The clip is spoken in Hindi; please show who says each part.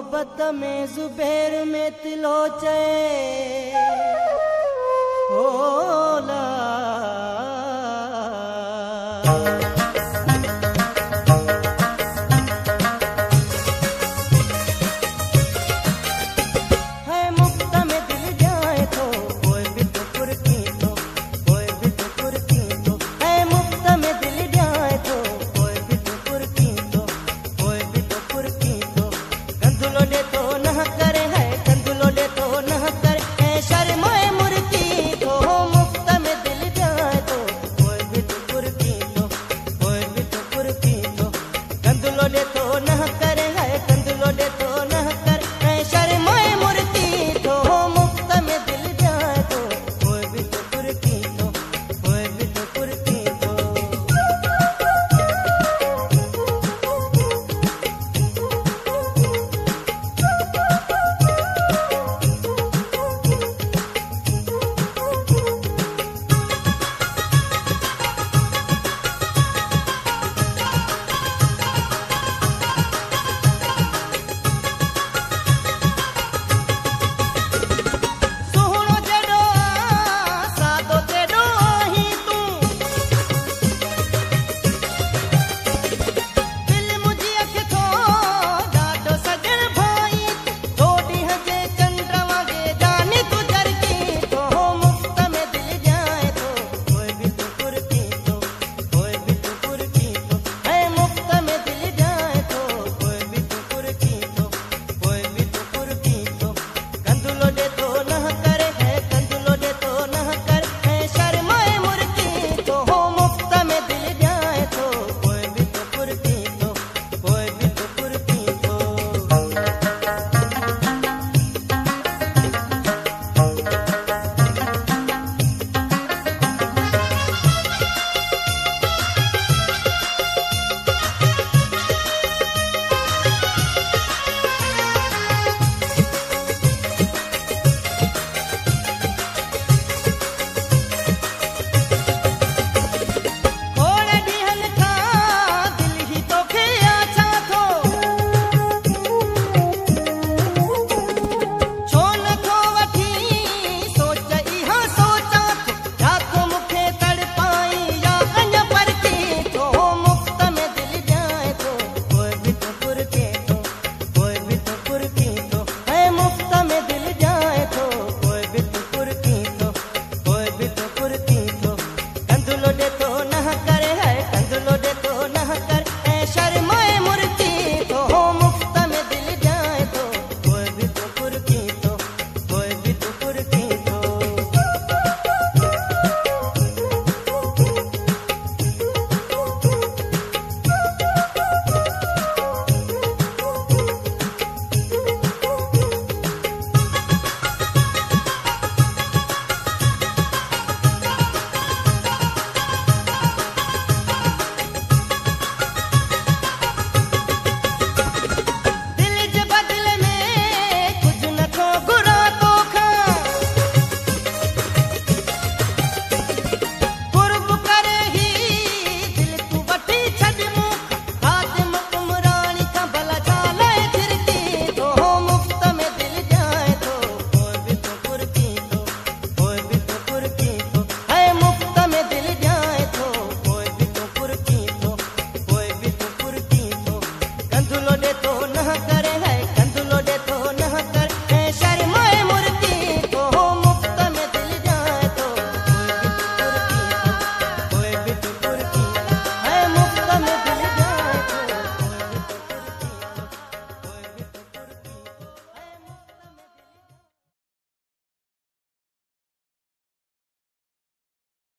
Speaker 1: मोहब्बत में जुबेर में तिलो चए